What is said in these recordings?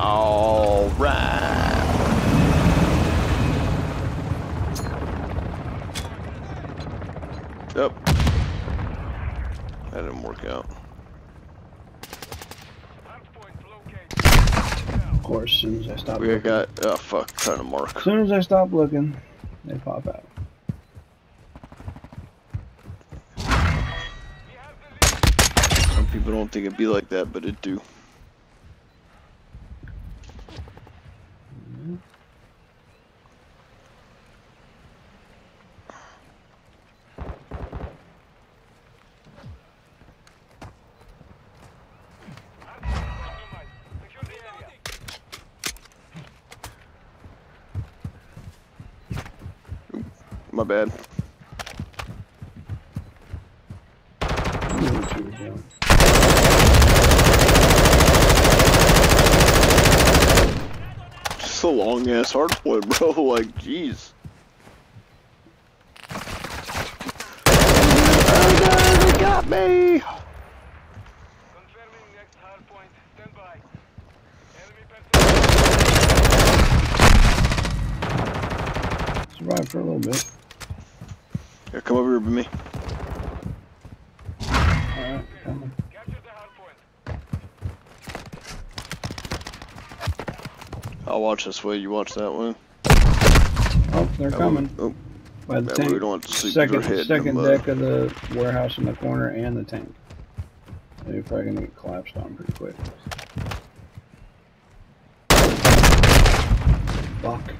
All right. Yep. That didn't work out. Of course, as soon as I stop We looking. got, oh fuck, trying to mark. As soon as I stop looking, they pop out. Some people don't think it'd be like that, but it do. My bad. I knew what you were doing. It's a long ass hard point, bro. Like, jeez. Oh, they got me. Confirming next hard point. Enemy personnel. Survived for a little bit. Here, come over here with me. Alright, coming. Capture the hard point. I'll watch this way. You watch that one. Oh, they're coming. Oh, By the that tank. we don't have to sleep second with our head in second the mud. deck of the warehouse in the corner and the tank. They're probably gonna get collapsed on pretty quick. Fuck.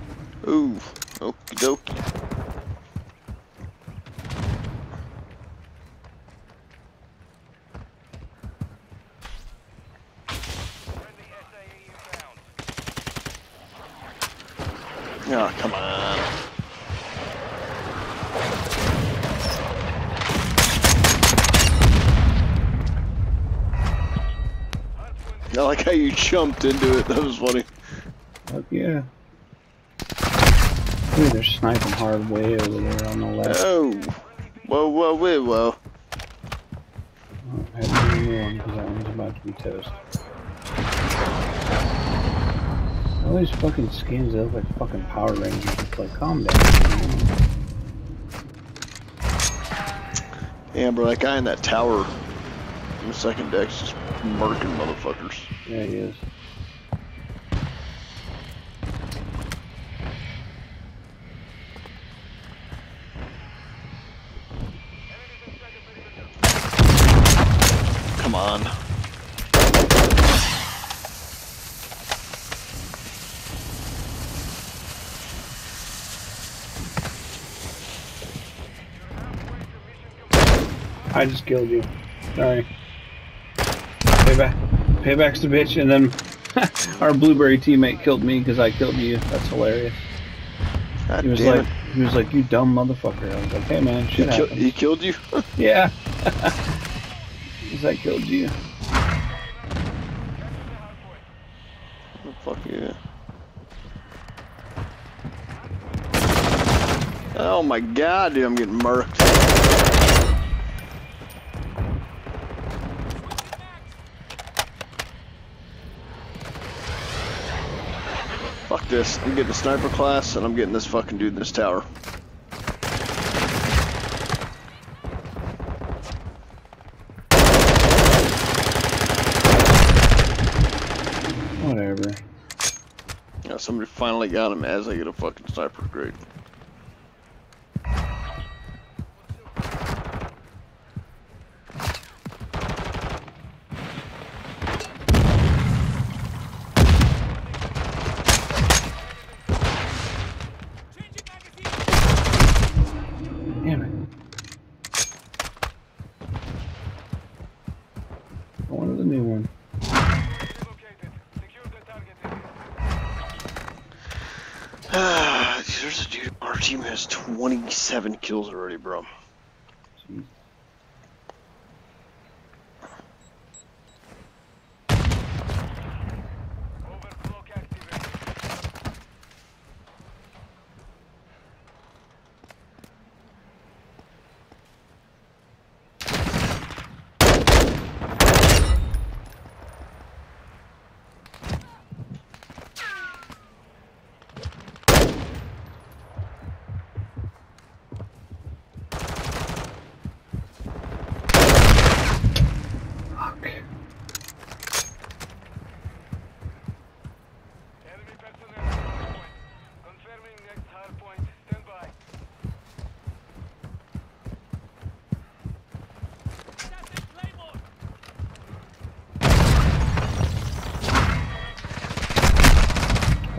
Ooh, okie dokie. Ah, come on. I like how you jumped into it. That was funny. Fuck yeah. Ooh, they're sniping hard way over there on the left. Oh, whoa, whoa, whoa, whoa. Oh, I had to do one because that one's about to be toast. All these fucking skins they look like fucking Power Rangers. It's like, calm down. Yeah, bro, that guy in that tower in the second deck's just murking motherfuckers. Yeah, he is. Come on. I just killed you. Sorry. Payback. Payback's the bitch, and then our blueberry teammate killed me because I killed you. That's hilarious. God He was like, he was like, "You dumb motherfucker." I was like, "Hey man, it. He, shit he killed you? Yeah. Because I killed you. Oh, fuck yeah. Oh my god, dude, I'm getting murked. This. I'm getting a sniper class and I'm getting this fucking dude in this tower. Whatever. Yeah, somebody finally got him as I get a fucking sniper. Great. Damn it. New one. Located. Ah, Secure the target area. There's a dude. Our team has 27 kills already, bro. Jeez.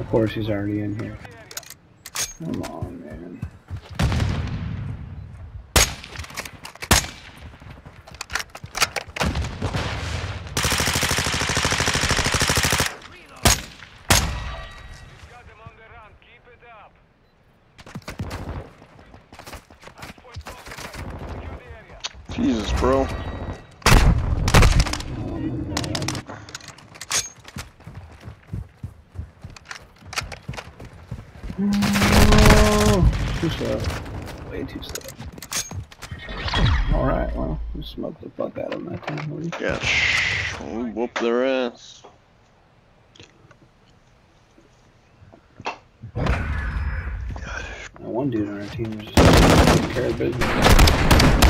Course he's already in here. Come on, man. Got them on the run. Keep it up. Hardpoint broken. Secure the area. Jesus, bro. Oh, too slow. Way too slow. Alright, well, we smoked the fuck out of them that time, Woody. Yeah. We'll whoop their ass. One dude on our team was just taking care of business.